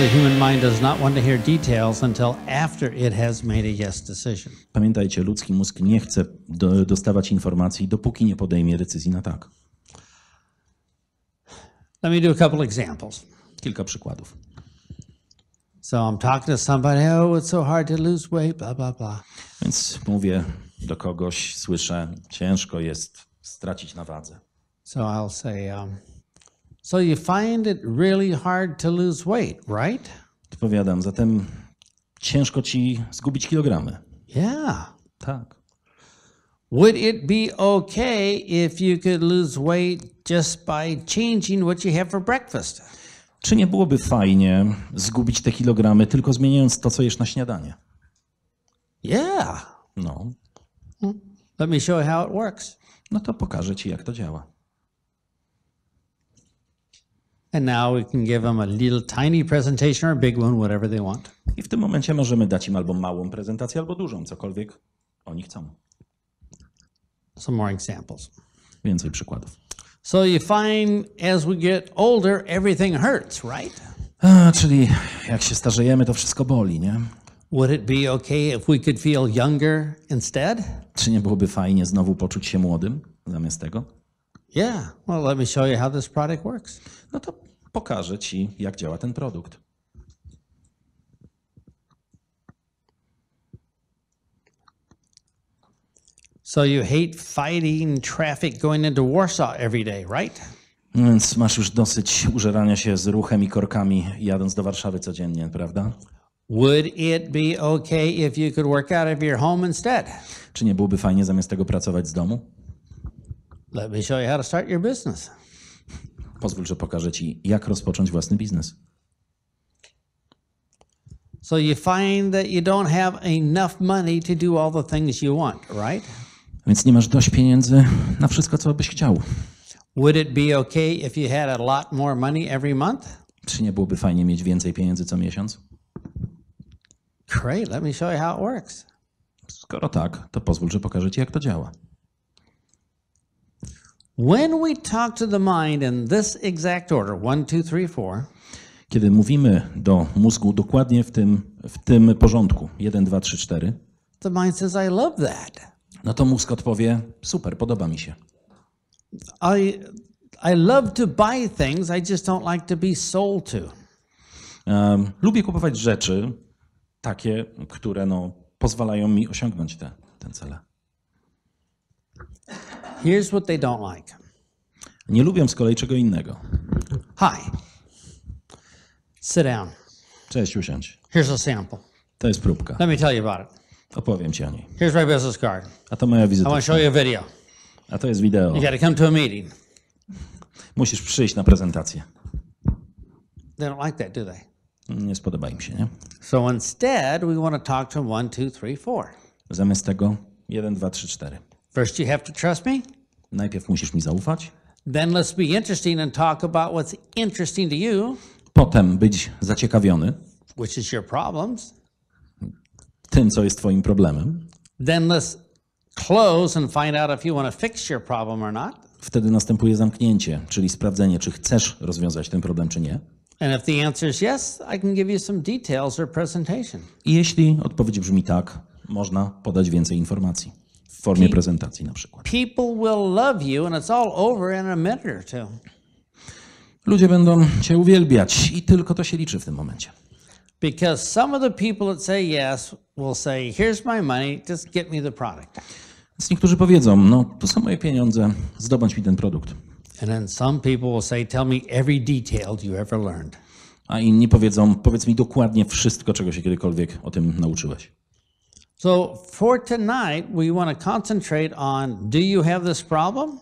The human mind does not want to hear details until after it has made a yes decision. Pamiętajcie, ludzki mózg nie chce do, dostawać informacji, dopóki nie podejmie decyzji na tak. Let me do a couple examples. Kilka przykładów. So I'm talking to somebody, oh, it's so hard to lose weight, blah, blah, blah. Więc mówię do kogoś, słyszę, ciężko jest stracić na wadze. So I'll say, um, so you find it really hard to lose weight, right? Odpowiadam, zatem ciężko ci zgubić kilogramy. Yeah. Tak. Would it be okay if you could lose weight just by changing what you have for breakfast? Czy nie byłoby fajnie zgubić te kilogramy, tylko zmieniając to, co jesz na śniadanie? Yeah. No, Let me show you how it works. no to pokażę ci, jak to działa. And now we can give them a little tiny presentation or a big one, whatever they want. I w tym momencie możemy dać im albo małą prezentację, albo dużą, cokolwiek oni chcą. Some more examples. Więcej przykładów. So you find as we get older, everything hurts, right? A, czyli jak się starzejemy, to wszystko boli, nie? Would it be okay if we could feel younger instead? Czy nie byłoby fajnie znowu poczuć się młodym zamiast tego? Yeah. Well, let me show you how this product works. No to pokażę ci, jak działa ten produkt. So you hate fighting traffic going into Warsaw every day, right? Więc masz już dosyć użerania się z ruchem i korkami jadąc do Warszawy codziennie, prawda? Would it be okay if you could work out of your home instead? Czy nie byłoby fajnie zamiast tego pracować z domu? Let me show you how to start your business. Pozwól, że pokażę ci, jak rozpocząć własny biznes. So you find that you don't have enough money to do all the things you want, right? Więc nie masz dość pieniędzy na wszystko, co byś chciał. Would it be okay if you had a lot more money every month? Czy nie byłoby fajnie mieć więcej pieniędzy co miesiąc? Great, let me show you how it works. Skoro tak, to pozwól, że pokażę ci, jak to działa. When we talk to the mind in this exact order, one, two, three, four, Kiedy mówimy do mózgu dokładnie w tym, w tym porządku 1, 2, 3, 4, the mind says, I love that. no to mózg odpowie: Super, podoba mi się. I I love to buy things, I just don't like to be sold to. Um, lubię kupować rzeczy takie, które no, pozwalają mi osiągnąć te, te cele. Here's what they don't like. Nie lubię z kolei czego innego. Hi. Sit down. Cześć, usiądź. Here's a sample. To jest próbka. Let me tell you about it. Opowiem ci o niej. Here's my business card. A to moja I wizyta. want to show you a video. A to jest wideo. You got to come to a meeting. Musisz przyjść na prezentację. They don't like that, do they? Nie spodoba im się, nie? So instead, we want to talk to them one, two, three, four. Zamiast tego 1, 2, 3, 4. First, you have to trust me. Najpierw musisz mi zaufać, Then let's be interesting and talk about what's interesting to you, potem być zaciekawiony which is your problems. tym, co jest twoim problemem. Then let's close and find out if you want to fix your problem or not. Wtedy następuje zamknięcie, czyli sprawdzenie, czy chcesz rozwiązać ten problem, czy nie. And if the answer is yes, I can give you some details or presentation. I jeśli odpowiedź brzmi tak, można podać więcej informacji w formie prezentacji na przykład. People will love you, and it's all over in a minute or two. Ludzie będą cię uwielbiać i tylko to się liczy w tym momencie. Because some of the people that say yes will say, Here's my money, just get me the product. Więc niektórzy powiedzą, no tu są moje pieniądze, zdobądź mi ten produkt. And then some people will say, Tell me every detail you ever learned. A inni powiedzą, powiedz mi dokładnie wszystko, czego się kiedykolwiek o tym nauczyłeś. So for tonight, we want to concentrate on do you have this problem?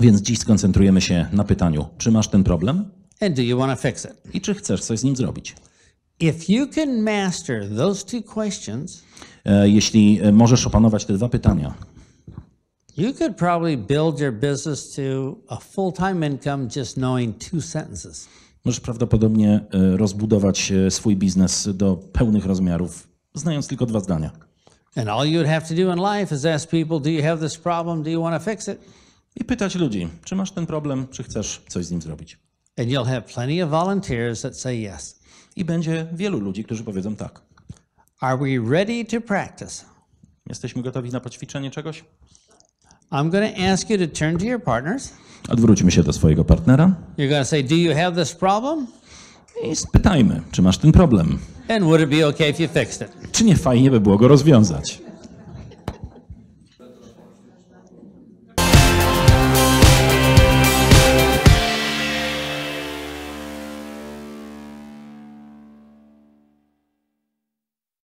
Więc dziś skoncentrujemy się na pytaniu, czy masz ten problem And do you want to fix it? i czy chcesz coś z nim zrobić. If you can master those two questions, E, Jeśli e, możesz opanować te dwa pytania, you could probably build your business to a full time income just knowing two sentences. możesz prawdopodobnie e, rozbudować e, swój biznes do pełnych rozmiarów, znając tylko dwa zdania. And all you would have to do in life is ask people, Do you have this problem? Do you want to fix it? I pytać ludzi, czy masz ten problem, czy chcesz coś z nim zrobić. And you'll have plenty of volunteers that say yes. I będzie wielu ludzi, którzy powiedzą tak. Are we ready to practice? Jesteśmy gotowi na poćwiczenie czegoś? I'm going to ask you to turn to your partners. Odwróćmy się do swojego partnera You're going to say, Do you have this problem? I spytajmy, czy masz ten problem. And would it be okay if you fixed it? Czy nie fajnie by było go rozwiązać?